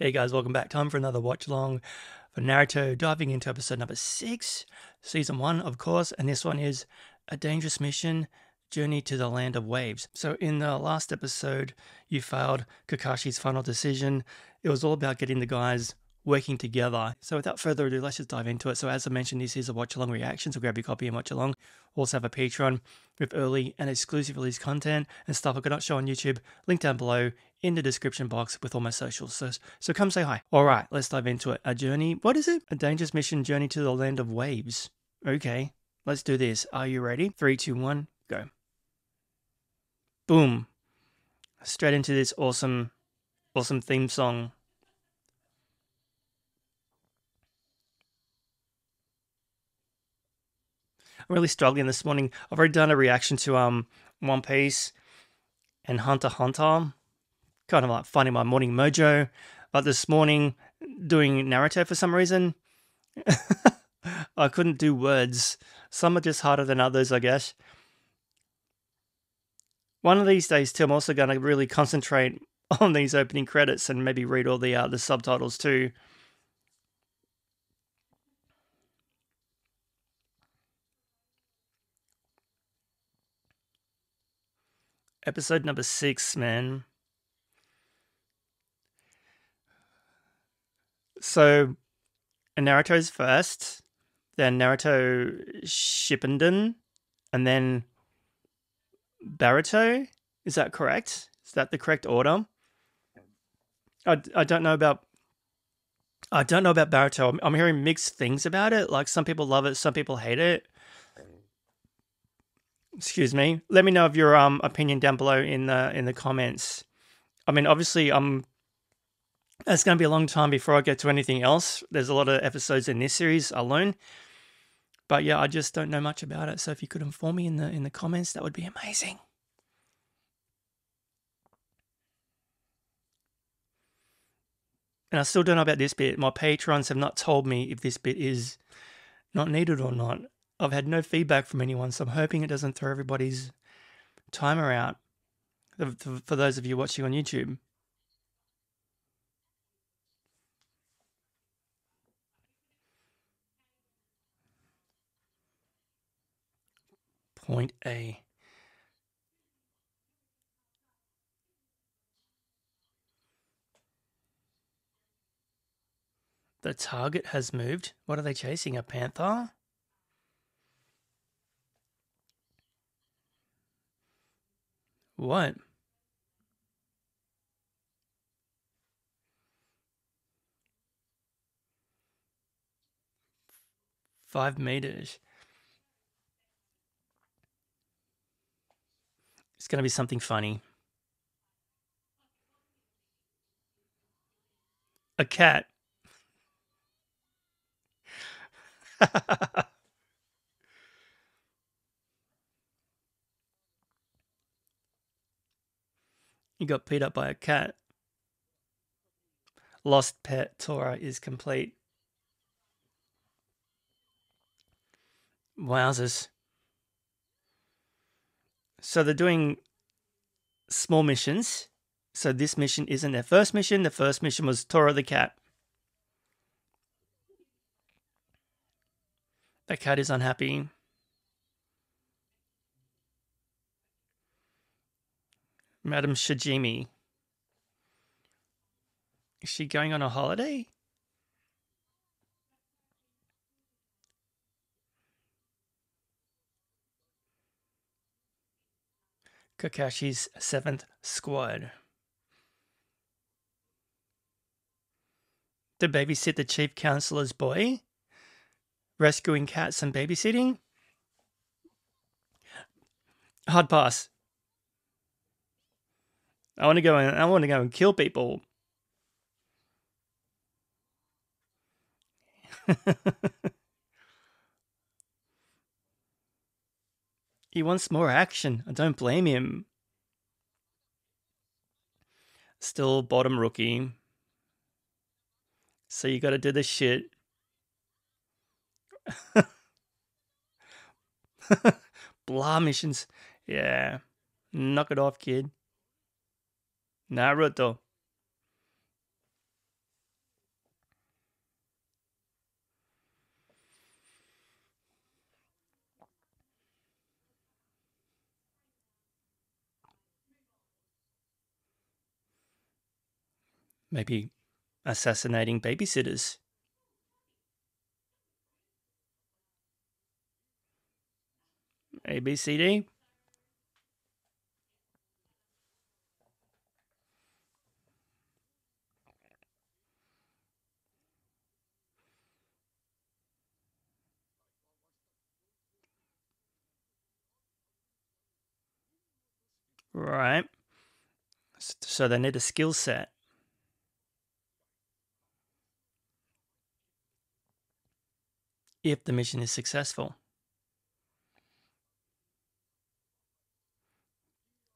Hey guys, welcome back. Time for another watch along for Naruto, diving into episode number six, season one, of course, and this one is A Dangerous Mission Journey to the Land of Waves. So, in the last episode, you failed Kakashi's final decision. It was all about getting the guys working together. So, without further ado, let's just dive into it. So, as I mentioned, this is a watch along reaction, so grab your copy and watch along. Also, have a Patreon with early and exclusive release content and stuff I could not show on YouTube. Link down below in the description box with all my socials. So, so come say hi. All right, let's dive into it. A journey, what is it? A dangerous mission journey to the land of waves. Okay, let's do this. Are you ready? Three, two, one, go. Boom. Straight into this awesome, awesome theme song. I'm really struggling this morning. I've already done a reaction to um One Piece and Hunter Hunter kind of like finding my morning mojo. But this morning, doing Naruto for some reason, I couldn't do words. Some are just harder than others, I guess. One of these days, too, I'm also going to really concentrate on these opening credits and maybe read all the uh, the subtitles too. Episode number six, man. So Naruto's first, then Naruto Shippuden, and then Boruto. Is that correct? Is that the correct order? I, I don't know about I don't know about Boruto. I'm, I'm hearing mixed things about it. Like some people love it, some people hate it. Excuse me. Let me know of your um opinion down below in the in the comments. I mean, obviously, I'm it's going to be a long time before I get to anything else. There's a lot of episodes in this series alone. But yeah, I just don't know much about it. So if you could inform me in the in the comments, that would be amazing. And I still don't know about this bit. My patrons have not told me if this bit is not needed or not. I've had no feedback from anyone, so I'm hoping it doesn't throw everybody's timer out. For those of you watching on YouTube. point A. The target has moved. What are they chasing? A panther? What? Five meters. It's going to be something funny. A cat. you got beat up by a cat. Lost pet Tora is complete. Wowzers. So they're doing small missions. So this mission isn't their first mission. The first mission was Tora the cat. The cat is unhappy. Madam Shijimi. Is she going on a holiday? Kakashi's seventh squad. To babysit the chief counselor's boy? Rescuing cats and babysitting? Hard pass. I want to go and I want to go and kill people. He wants more action. I don't blame him. Still bottom rookie. So you gotta do the shit. Blah missions. Yeah. Knock it off, kid. Naruto. Maybe assassinating babysitters. A, B, C, D. Right. So they need a skill set. If the mission is successful.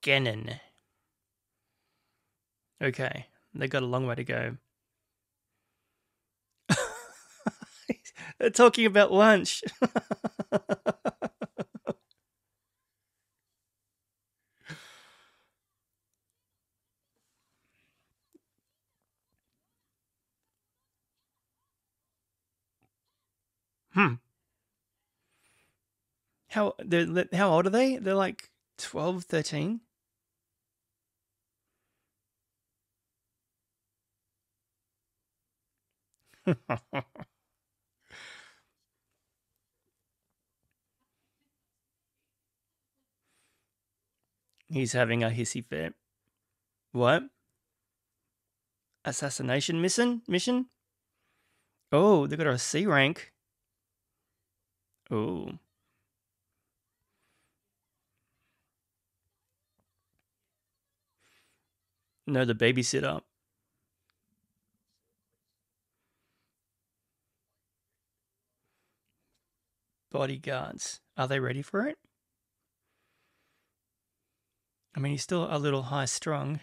Genin. Okay, they've got a long way to go. They're talking about lunch. hmm. How they're, how old are they? They're like 12, 13? He's having a hissy fit. What? Assassination mission? Mission? Oh, they got a C rank. Oh. No, the babysitter. Bodyguards. Are they ready for it? I mean, he's still a little high strung.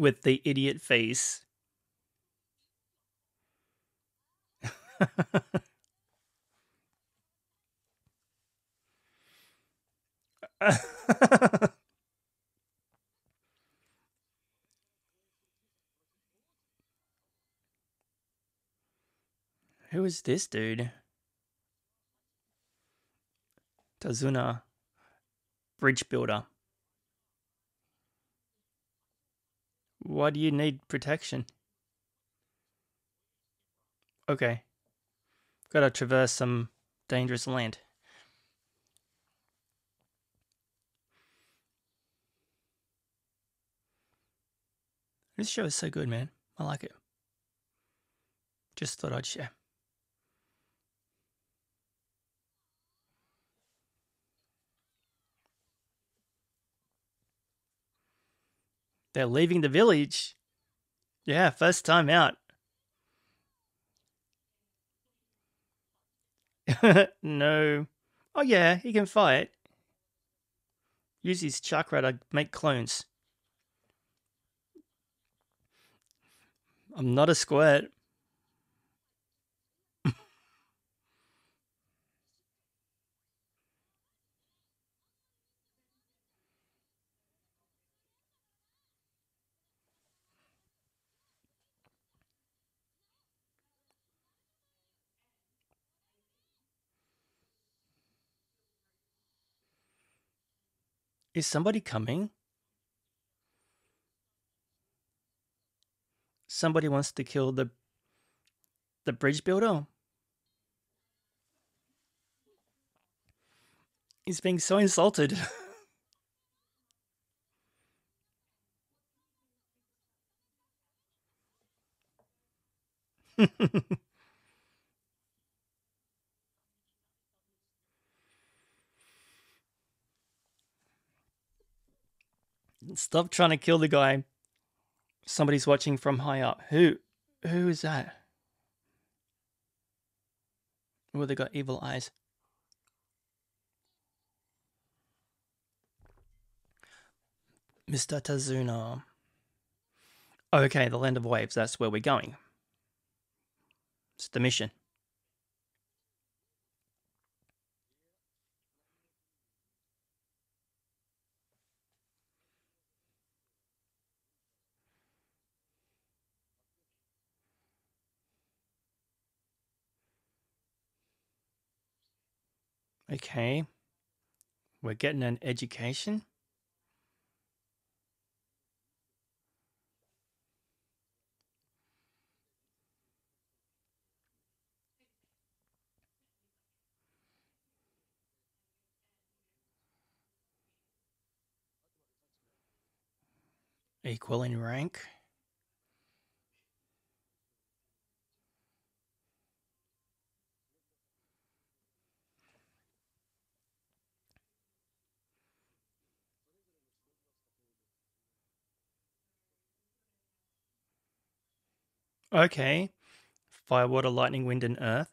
With the idiot face. Who is this dude? Tazuna. Bridge builder. Why do you need protection? Okay. Gotta traverse some dangerous land. This show is so good, man. I like it. Just thought I'd share. They're leaving the village. Yeah, first time out. no. Oh, yeah, he can fight. Use his chakra to make clones. I'm not a squirt. Is somebody coming? Somebody wants to kill the the bridge builder. He's being so insulted. Stop trying to kill the guy. Somebody's watching from high up. Who? Who is that? Oh, they got evil eyes. Mr. Tazuna. Okay, the Land of Waves, that's where we're going. It's the mission. Okay. We're getting an education. Equal in rank. Okay. Fire, water, lightning, wind, and earth.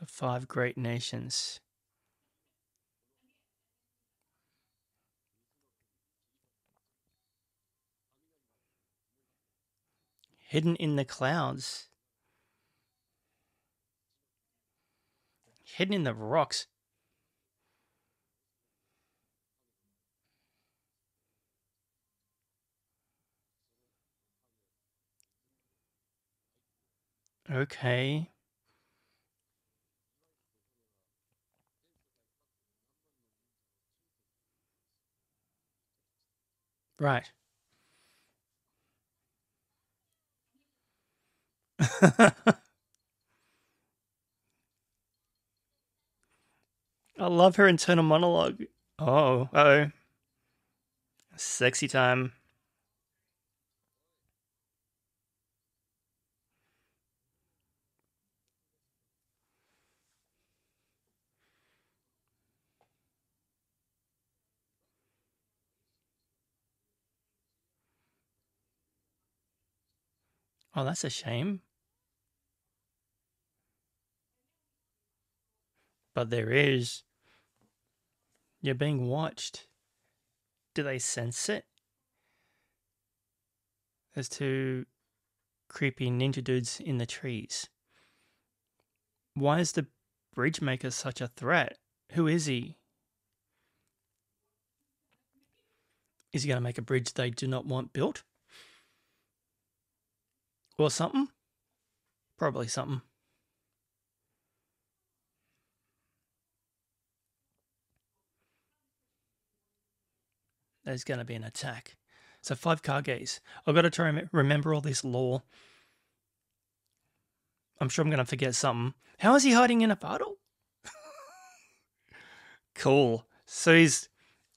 The five great nations. Hidden in the clouds. Hidden in the rocks. Okay. Right. I love her internal monologue. Oh, oh. Sexy time. Oh, that's a shame. But there is. You're being watched. Do they sense it? There's two creepy ninja dudes in the trees. Why is the bridge maker such a threat? Who is he? Is he going to make a bridge they do not want built? Or something? Probably something. There's going to be an attack. So five Kages. I've got to try and remember all this lore. I'm sure I'm going to forget something. How is he hiding in a puddle? cool. So he's.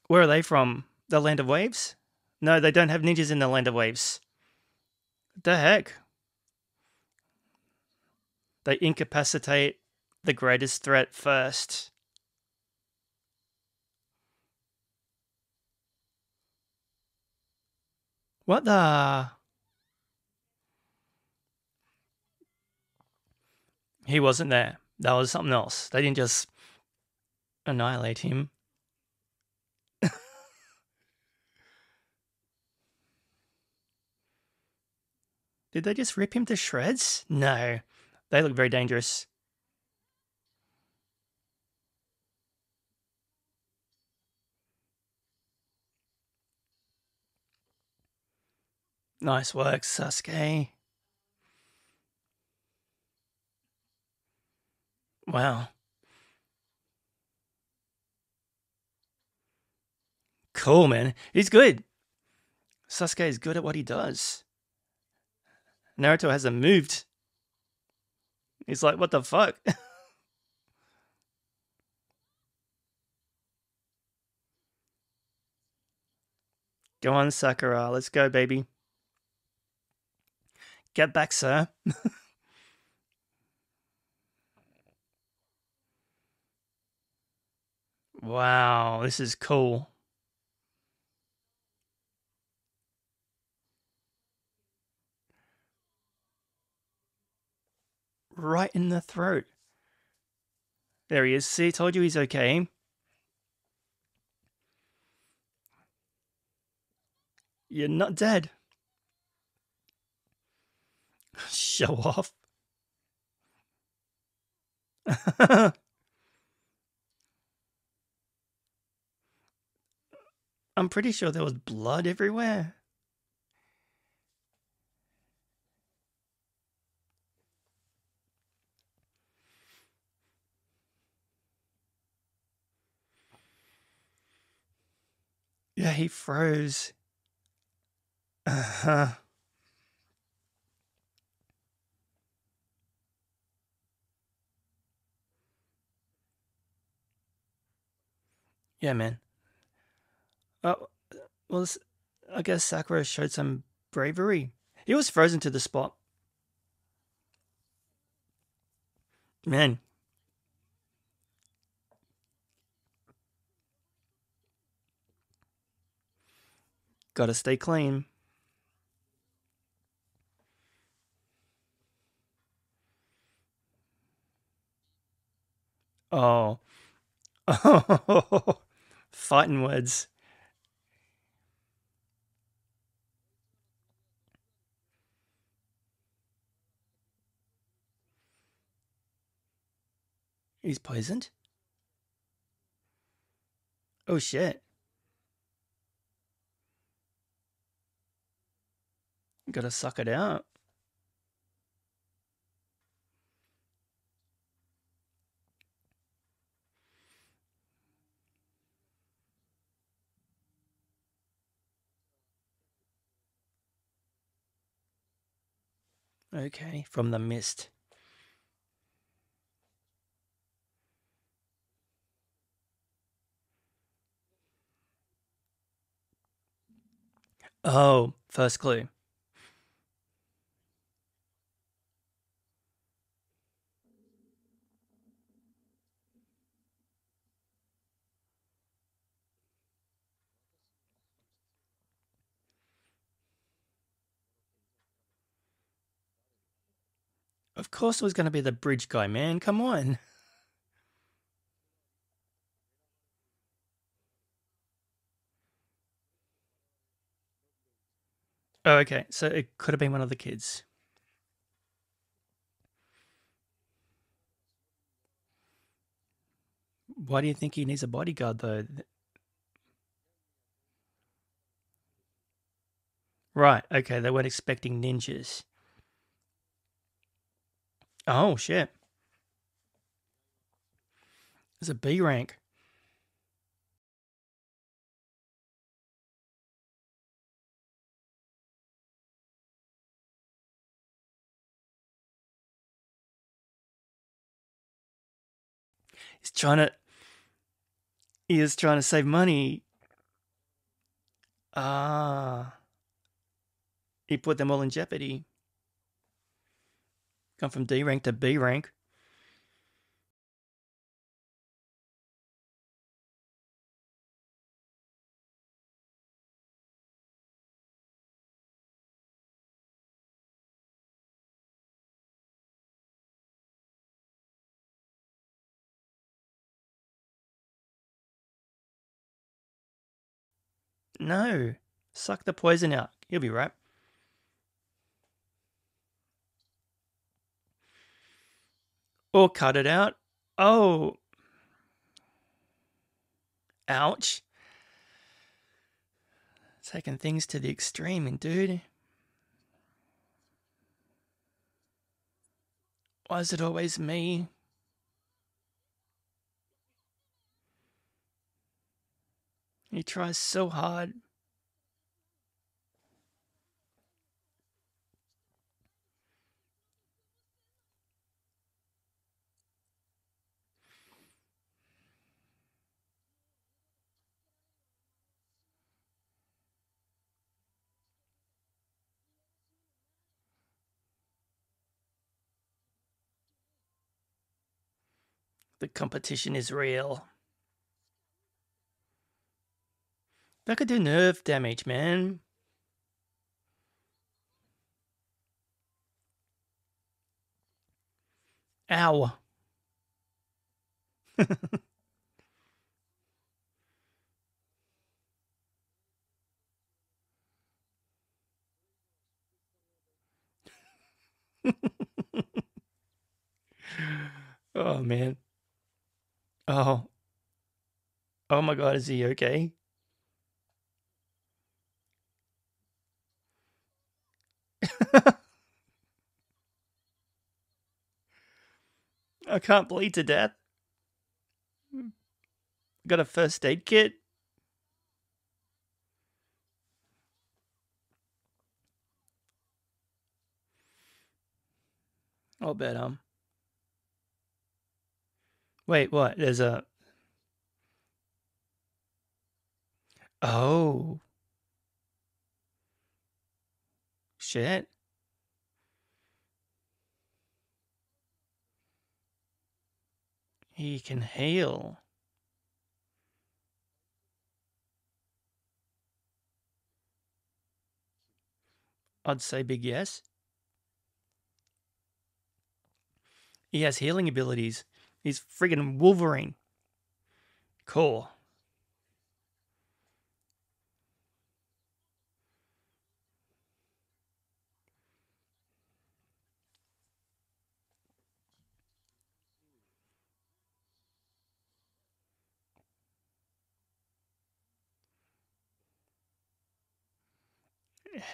Where are they from? The Land of Waves? No, they don't have ninjas in the Land of Waves. The heck? They incapacitate the greatest threat first. What the? He wasn't there. That was something else. They didn't just annihilate him. Did they just rip him to shreds? No. They look very dangerous. Nice work, Sasuke. Wow. Cool, man. He's good. Sasuke is good at what he does. Naruto hasn't moved He's like, what the fuck? go on, Sakura. Let's go, baby. Get back, sir. wow, this is cool. Right in the throat. There he is. See, told you he's okay. You're not dead. Show off. I'm pretty sure there was blood everywhere. Yeah, he froze. Uh huh. Yeah, man. Oh, well, I guess Sakura showed some bravery. He was frozen to the spot. Man. Gotta stay clean. Oh. Oh. Fighting words. He's poisoned? Oh shit. Gotta suck it out. Okay, from the mist. Oh, first clue. Course it was going to be the bridge guy, man. Come on. Oh, okay. So it could have been one of the kids. Why do you think he needs a bodyguard, though? Right. Okay. They weren't expecting ninjas. Oh, shit. It's a B rank. He's trying to. He is trying to save money. Ah. He put them all in jeopardy. Come from D rank to B rank. No. Suck the poison out. You'll be right. Or cut it out. Oh. Ouch. Taking things to the extreme, dude. Why is it always me? He tries so hard. The competition is real. That could do nerve damage, man. Ow. oh man. Oh. Oh my god, is he okay? I can't bleed to death. Got a first aid kit. I'll bet um. Wait, what? There's a. Oh. Shit. He can heal. I'd say big yes. He has healing abilities. He's friggin' Wolverine. Cool.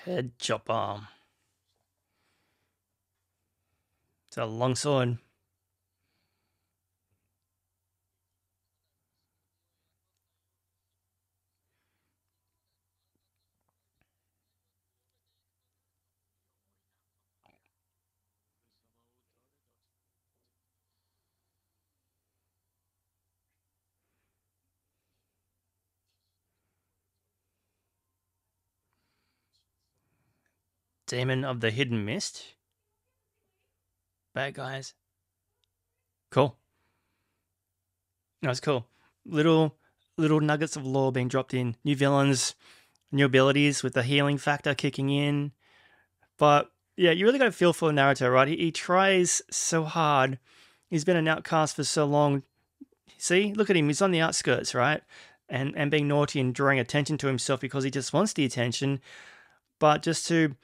Head chopper. It's a long sword. Demon of the Hidden Mist. Bad guys. Cool. That's cool. Little little nuggets of lore being dropped in. New villains, new abilities with the healing factor kicking in. But yeah, you really got to feel for Naruto, right? He, he tries so hard. He's been an outcast for so long. See, look at him. He's on the outskirts, right? And and being naughty and drawing attention to himself because he just wants the attention. But just to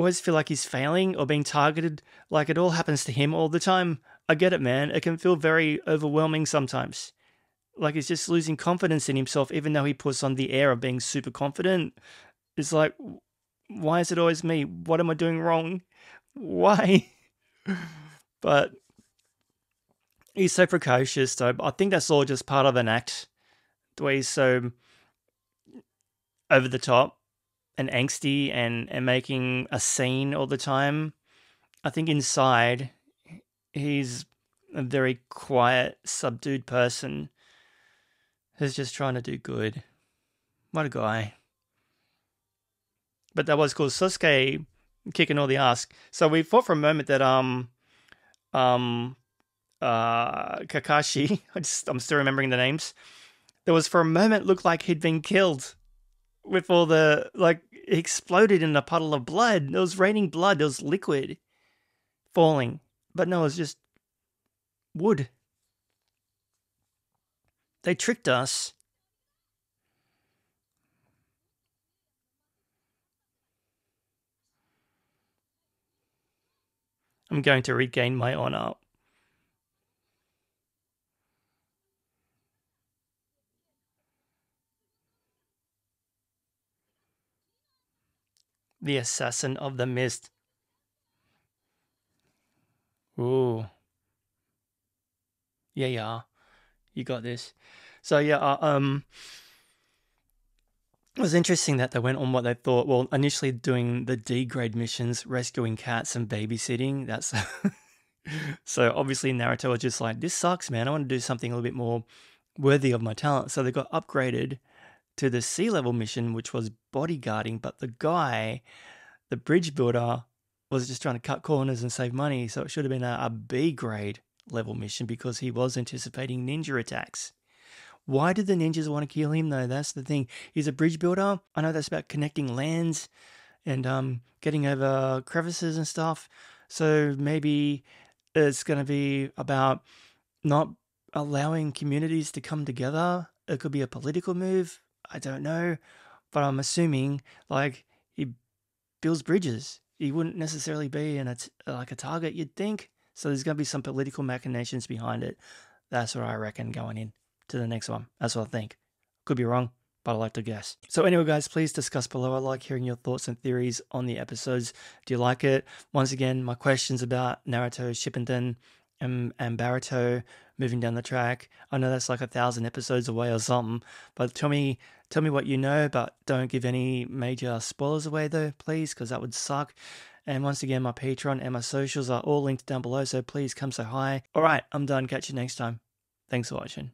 always feel like he's failing or being targeted, like it all happens to him all the time. I get it, man. It can feel very overwhelming sometimes. Like he's just losing confidence in himself, even though he puts on the air of being super confident. It's like, why is it always me? What am I doing wrong? Why? but he's so precocious, though. I think that's all just part of an act. The way he's so over the top and angsty and, and making a scene all the time. I think inside he's a very quiet, subdued person who's just trying to do good. What a guy. But that was called Sasuke kicking all the ass. So we thought for a moment that um um uh Kakashi, I just I'm still remembering the names. There was for a moment looked like he'd been killed with all the like exploded in a puddle of blood. It was raining blood. It was liquid falling. But no, it was just wood. They tricked us. I'm going to regain my honor. The Assassin of the Mist. Ooh. Yeah, yeah. You got this. So yeah, uh, um it was interesting that they went on what they thought. Well, initially doing the D grade missions, rescuing cats and babysitting. That's so obviously Naruto was just like, this sucks, man. I want to do something a little bit more worthy of my talent. So they got upgraded to the C level mission, which was bodyguarding, but the guy, the bridge builder, was just trying to cut corners and save money. So it should have been a, a B grade level mission because he was anticipating ninja attacks. Why did the ninjas want to kill him though? That's the thing. He's a bridge builder. I know that's about connecting lands and um, getting over crevices and stuff. So maybe it's going to be about not allowing communities to come together. It could be a political move. I don't know, but I'm assuming like he builds bridges. He wouldn't necessarily be in a t- like a target. You'd think. So there's going to be some political machinations behind it. That's what I reckon going in to the next one. That's what I think. Could be wrong, but I like to guess. So anyway, guys, please discuss below. I like hearing your thoughts and theories on the episodes. Do you like it? Once again, my questions about Naruto Shippuden and, and Boruto moving down the track. I know that's like a thousand episodes away or something, but tell me, tell me what you know, but don't give any major spoilers away though, please, because that would suck. And once again, my Patreon and my socials are all linked down below, so please come say hi. All right, I'm done. Catch you next time. Thanks for watching.